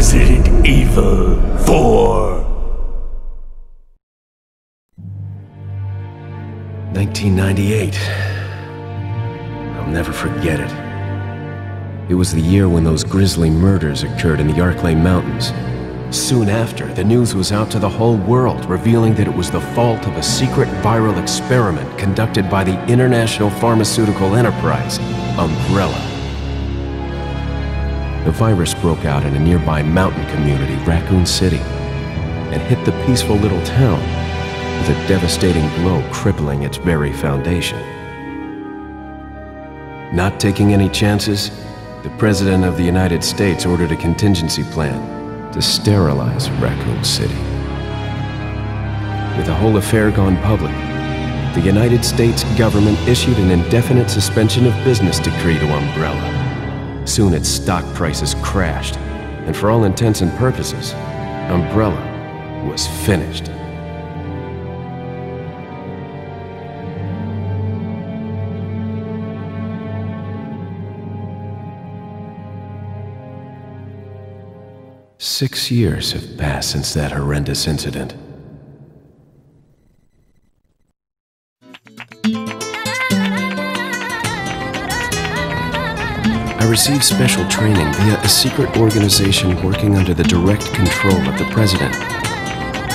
Resident Evil 4. 1998. I'll never forget it. It was the year when those grisly murders occurred in the Arklay Mountains. Soon after, the news was out to the whole world, revealing that it was the fault of a secret viral experiment conducted by the international pharmaceutical enterprise, Umbrella. The virus broke out in a nearby mountain community, Raccoon City, and hit the peaceful little town with a devastating blow crippling its very foundation. Not taking any chances, the President of the United States ordered a contingency plan to sterilize Raccoon City. With the whole affair gone public, the United States government issued an indefinite suspension of business decree to Umbrella. Soon its stock prices crashed, and for all intents and purposes, Umbrella was finished. Six years have passed since that horrendous incident. Received special training via a secret organization working under the direct control of the president.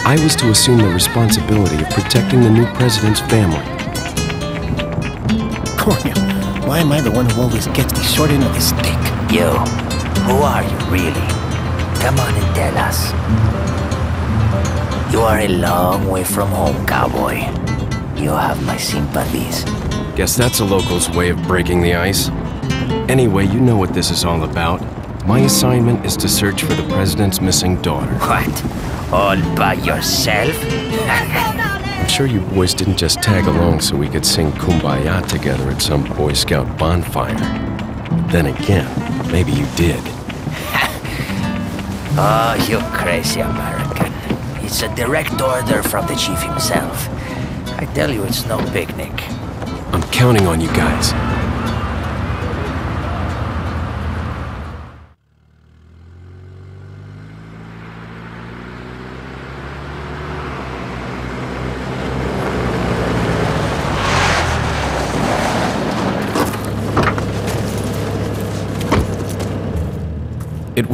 I was to assume the responsibility of protecting the new president's family. Coño, why am I the one who always gets the short end of the stick? You, who are you really? Come on and tell us. You are a long way from home, cowboy. You have my sympathies. Guess that's a local's way of breaking the ice. Anyway, you know what this is all about. My assignment is to search for the president's missing daughter. What? All by yourself? I'm sure you boys didn't just tag along so we could sing Kumbaya together at some Boy Scout bonfire. Then again, maybe you did. Oh, you crazy American. It's a direct order from the chief himself. I tell you, it's no picnic. I'm counting on you guys.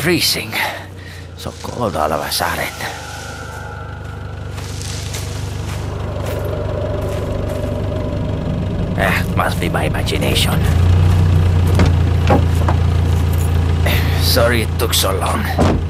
Freezing. So cold all of a. Eh, must be my imagination. Sorry it took so long.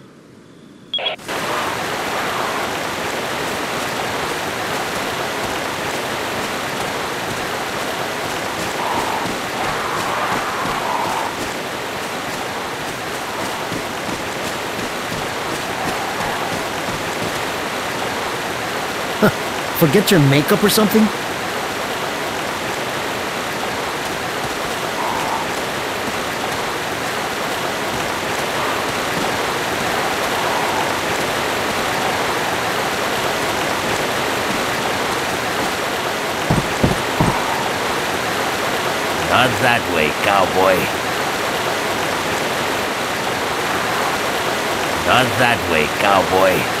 Forget your makeup or something? Not that way, cowboy. Not that way, cowboy.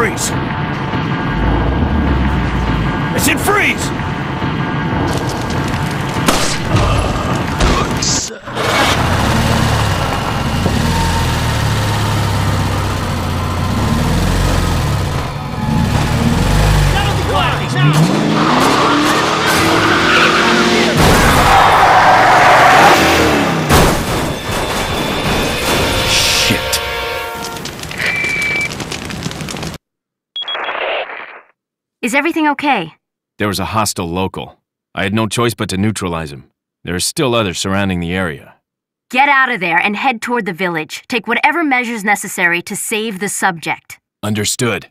Freeze! Is everything okay? There was a hostile local. I had no choice but to neutralize him. There are still others surrounding the area. Get out of there and head toward the village. Take whatever measures necessary to save the subject. Understood.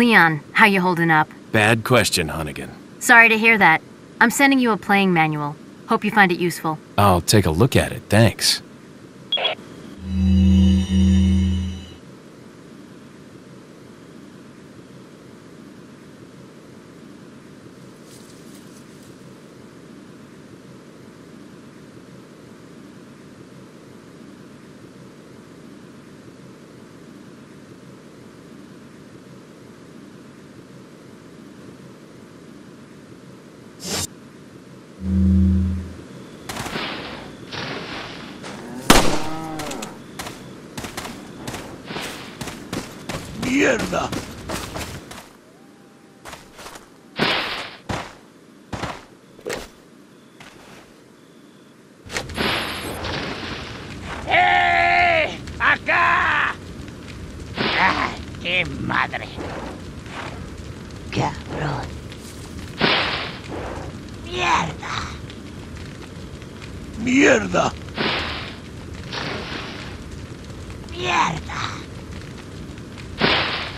Leon, how you holding up? Bad question, Hunnigan. Sorry to hear that. I'm sending you a playing manual. Hope you find it useful. I'll take a look at it, thanks. ¡Ah, qué madre! ¡Cabrón! ¡Mierda! ¡Mierda! ¡Mierda!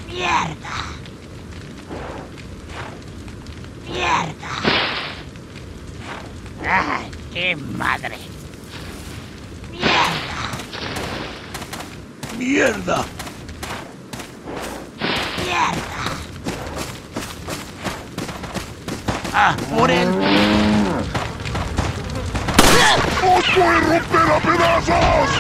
¡Mierda! ¡Mierda! ¡Ah, qué madre! ¡Mierda! ¡Mierda! ¡Mierda! ¡Ah, por él! ¡Os voy romper a pedazos!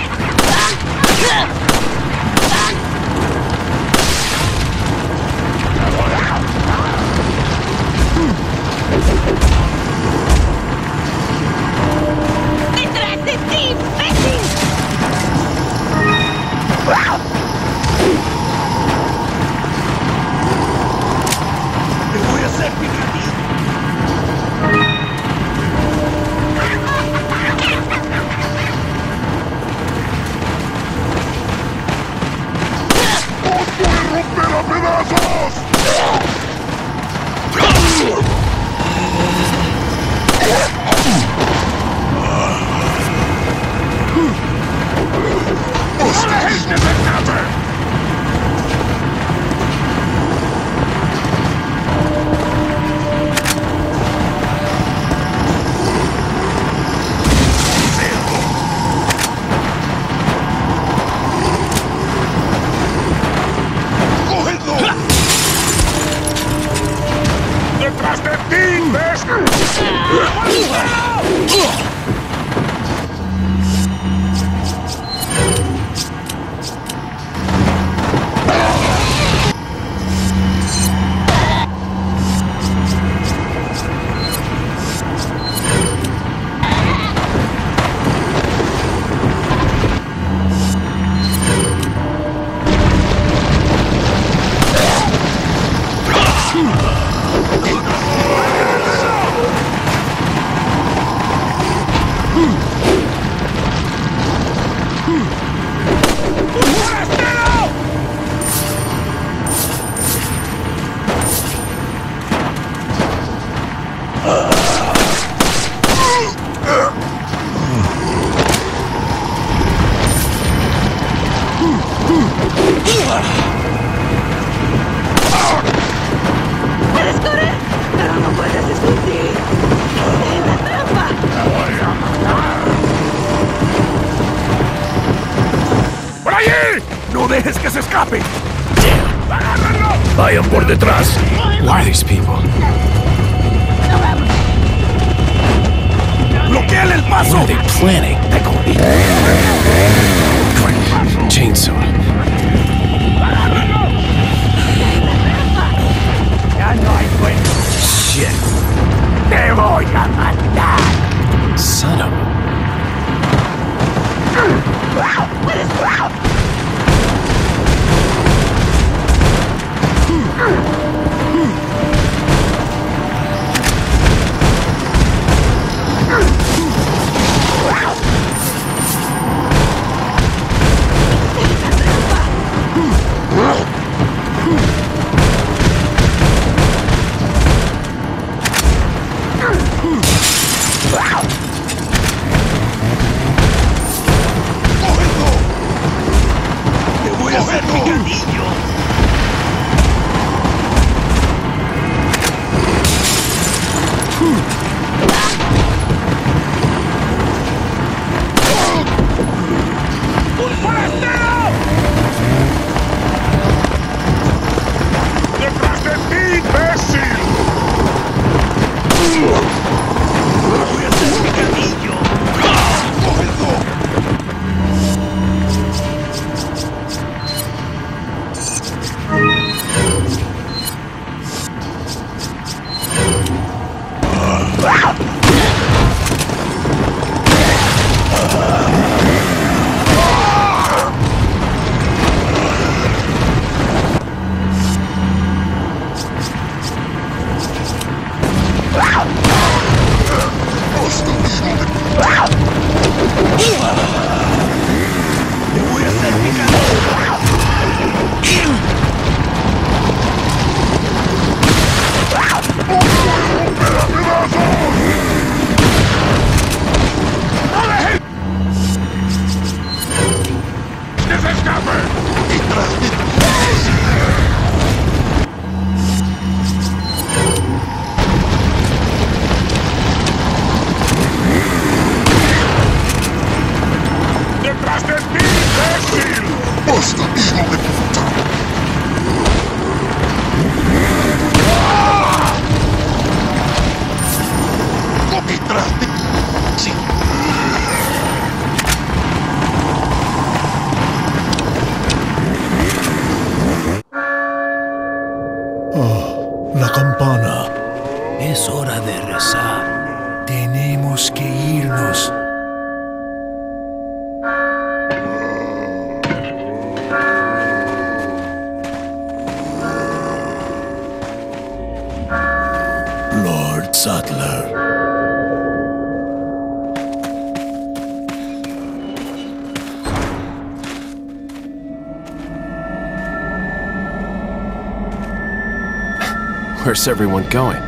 Where's everyone going?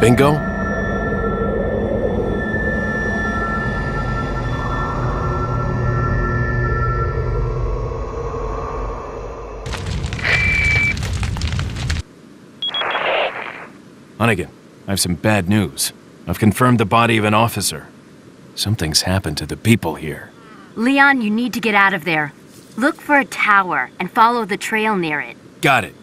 Bingo? Hunnigan, I have some bad news. I've confirmed the body of an officer. Something's happened to the people here. Leon, you need to get out of there. Look for a tower and follow the trail near it. Got it.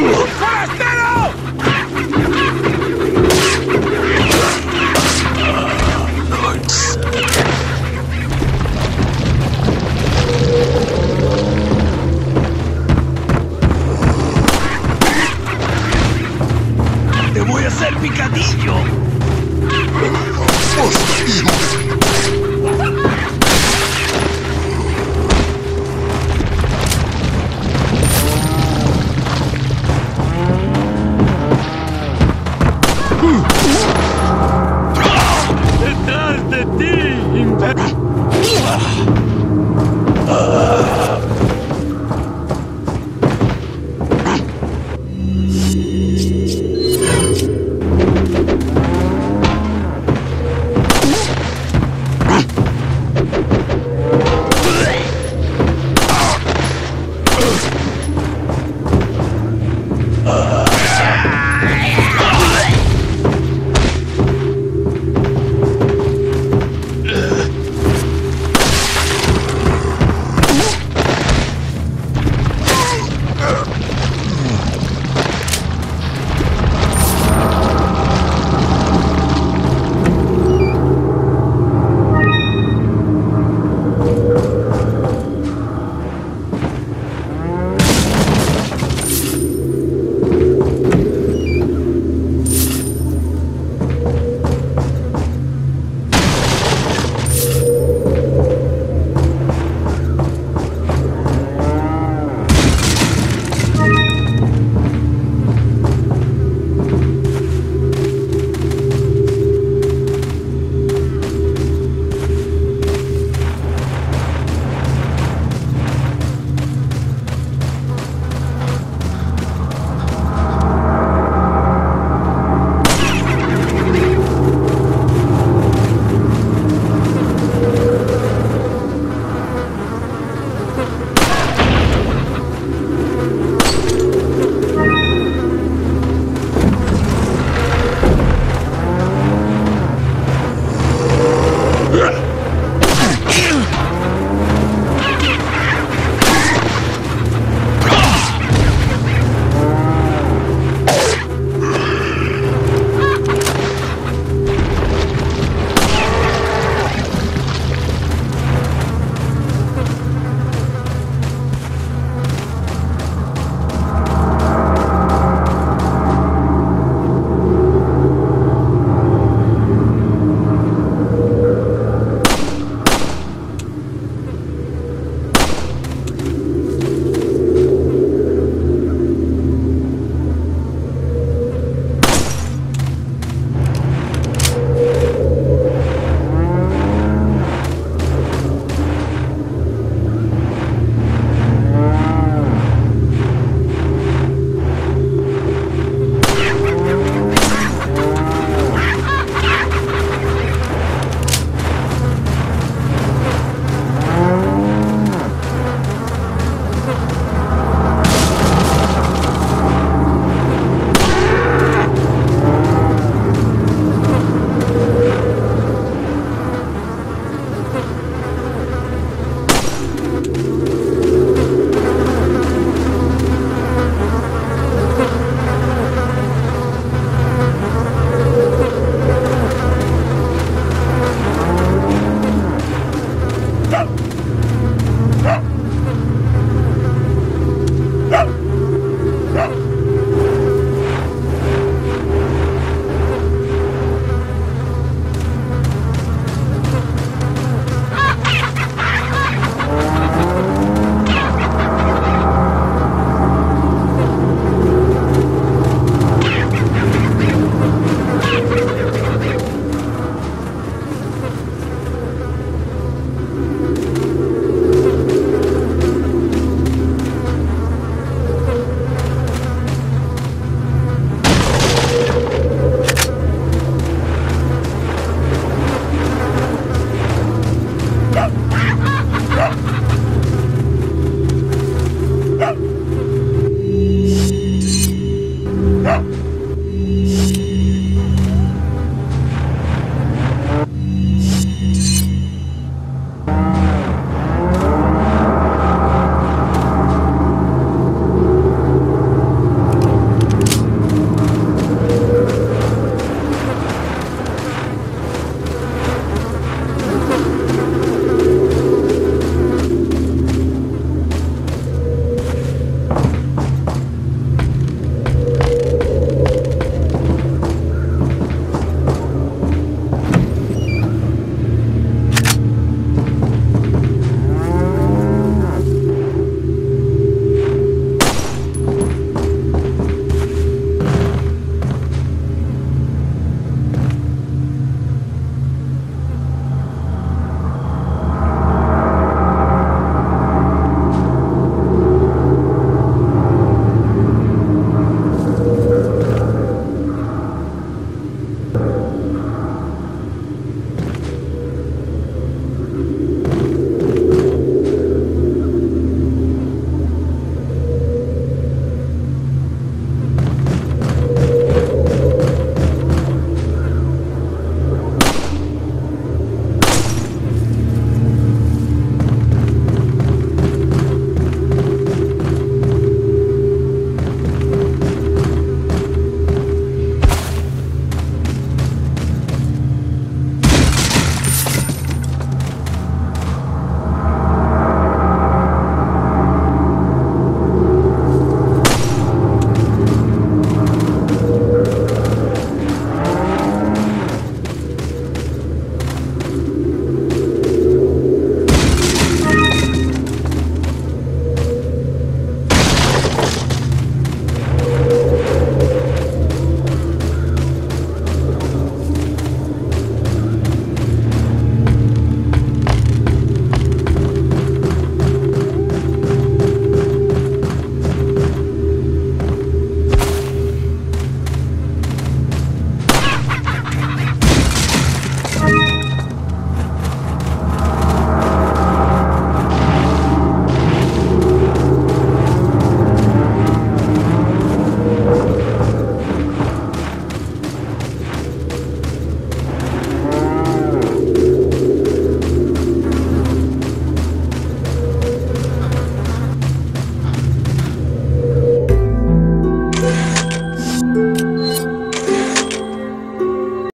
¡Vamos!